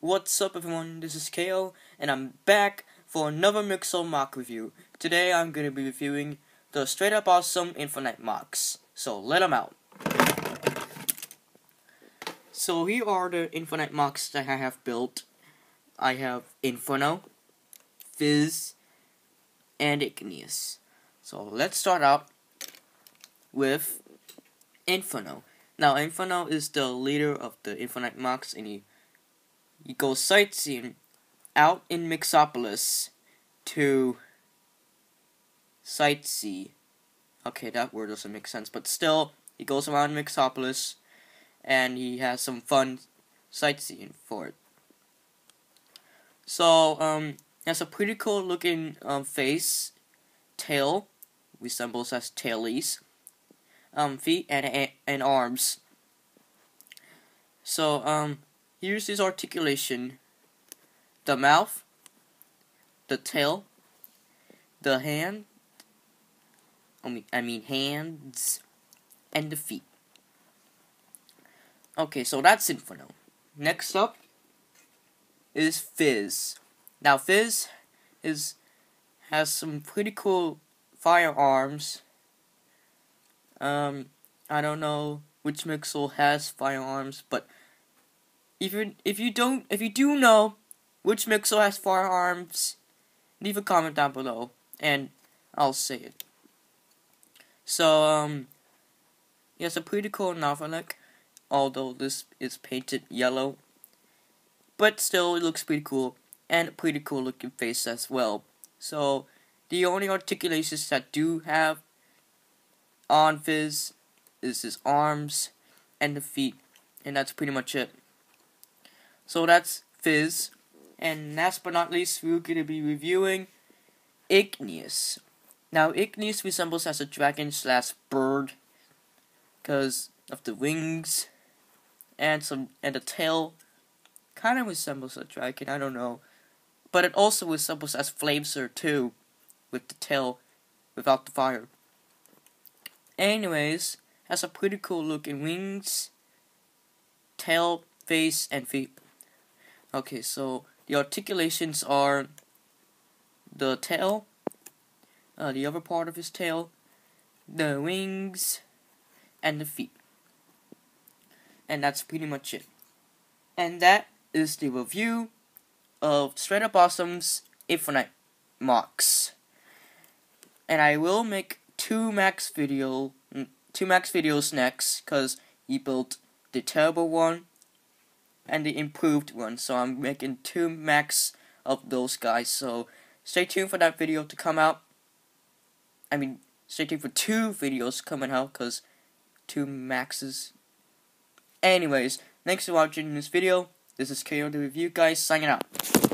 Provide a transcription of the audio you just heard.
What's up everyone, this is Kayo, and I'm back for another Mixel MOC review. Today I'm going to be reviewing the Straight Up Awesome Infernite MOCs. So let them out. So here are the Infernite MOCs that I have built. I have Inferno, Fizz, and Igneous. So let's start out with Inferno. Now Inferno is the leader of the Infernite MOCs and he he goes sightseeing out in Mixopolis to sightsee. Okay, that word doesn't make sense, but still, he goes around Mixopolis and he has some fun sightseeing for it. So, um, has a pretty cool looking um, face, tail, resembles as tailies, um, feet, and, and arms. So, um, Here's his articulation. The mouth, the tail, the hand, I mean, I mean hands, and the feet. Okay, so that's Inferno. Next up is Fizz. Now Fizz is has some pretty cool firearms. Um, I don't know which Mixel has firearms, but even if you don't, if you do know which Mixel has firearms, leave a comment down below, and I'll say it. So, um, he has a pretty cool Navalek, although this is painted yellow. But still, it looks pretty cool, and a pretty cool looking face as well. So, the only articulations that do have on Fizz is his arms and the feet, and that's pretty much it. So that's Fizz. And last but not least, we're going to be reviewing Igneous. Now, Igneous resembles as a dragon slash bird because of the wings and some and the tail kind of resembles a dragon. I don't know, but it also resembles as Flamzer too, with the tail without the fire. Anyways, has a pretty cool looking wings, tail, face, and feet. Okay, so the articulations are the tail, uh, the other part of his tail, the wings, and the feet. And that's pretty much it. And that is the review of Straight Up Awesome's Infernite MOCs. And I will make two max video, two max videos next, cause he built the terrible one and the improved one. So I'm making two max of those guys. So stay tuned for that video to come out. I mean, stay tuned for two videos coming out because two maxes. Anyways, thanks for watching this video. This is Kayo the Review guys signing out.